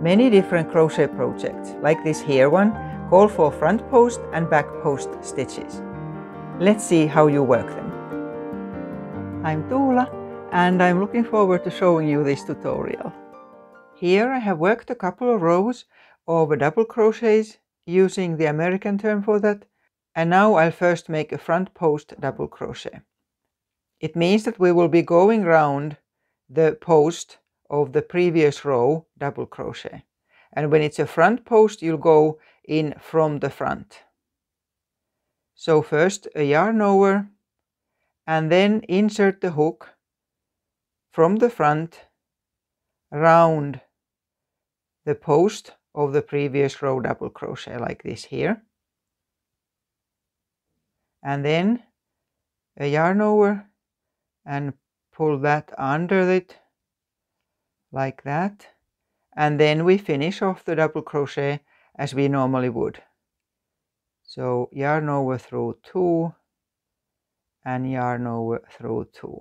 Many different crochet projects, like this here one, call for front post and back post stitches. Let's see how you work them. I'm Tuula and I'm looking forward to showing you this tutorial. Here I have worked a couple of rows of double crochets using the American term for that and now I'll first make a front post double crochet. It means that we will be going round the post of the previous row double crochet. And when it's a front post, you'll go in from the front. So first a yarn over and then insert the hook from the front round the post of the previous row double crochet like this here. And then a yarn over and pull that under it like that. And then we finish off the double crochet as we normally would. So yarn over through two and yarn over through two.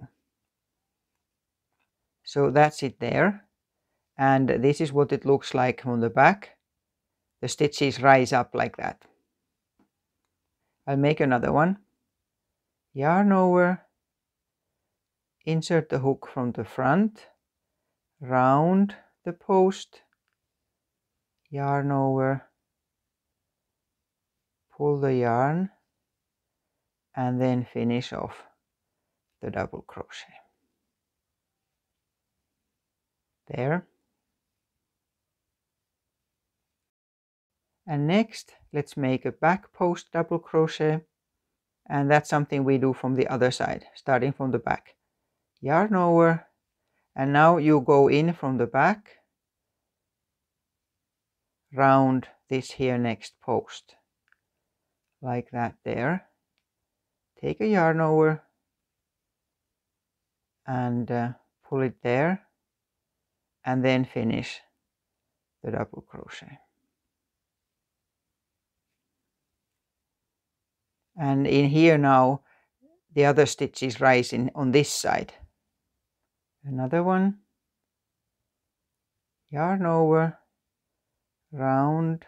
So that's it there. And this is what it looks like on the back. The stitches rise up like that. I'll make another one. Yarn over insert the hook from the front round the post, yarn over, pull the yarn, and then finish off the double crochet. There. And next, let's make a back post double crochet. And that's something we do from the other side, starting from the back. Yarn over, and now you go in from the back round this here next post like that there. Take a yarn over and uh, pull it there and then finish the double crochet. And in here now the other stitch is rising on this side another one. Yarn over round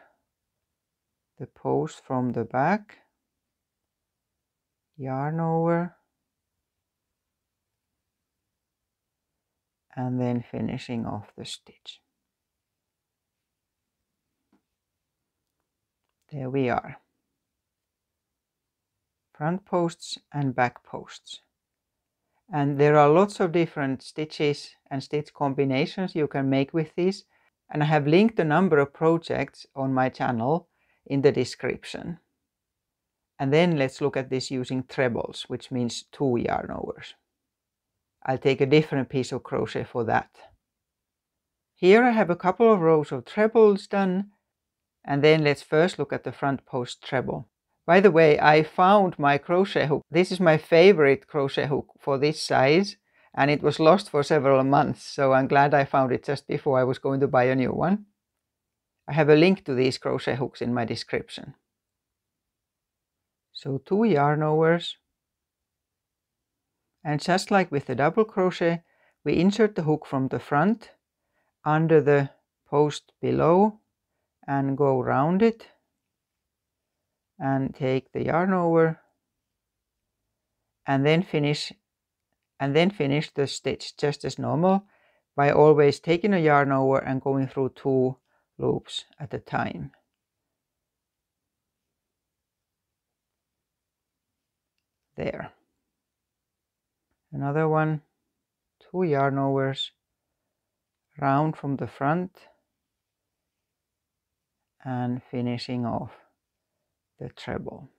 the post from the back. Yarn over. And then finishing off the stitch. There we are. Front posts and back posts and there are lots of different stitches and stitch combinations you can make with these. And I have linked a number of projects on my channel in the description. And then let's look at this using trebles, which means two yarn overs. I'll take a different piece of crochet for that. Here I have a couple of rows of trebles done. And then let's first look at the front post treble. By the way, I found my crochet hook. This is my favorite crochet hook for this size and it was lost for several months. So I'm glad I found it just before I was going to buy a new one. I have a link to these crochet hooks in my description. So two yarn overs. And just like with the double crochet, we insert the hook from the front under the post below and go round it and take the yarn over and then finish and then finish the stitch just as normal by always taking a yarn over and going through two loops at a time. There. Another one, two yarn overs, round from the front and finishing off the treble.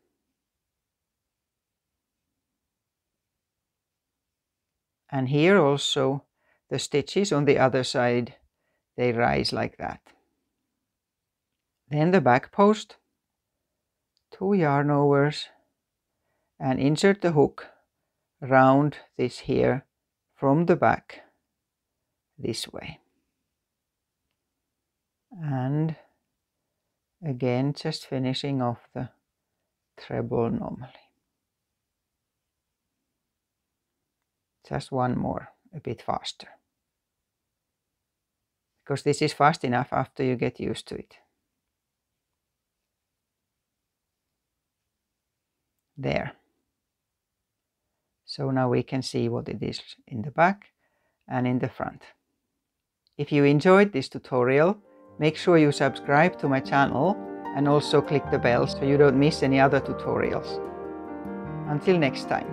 And here also the stitches on the other side, they rise like that. Then the back post, two yarn overs and insert the hook round this here from the back this way. And Again, just finishing off the treble normally. Just one more, a bit faster. because this is fast enough after you get used to it. There. So now we can see what it is in the back and in the front. If you enjoyed this tutorial, make sure you subscribe to my channel and also click the bell so you don't miss any other tutorials. Until next time.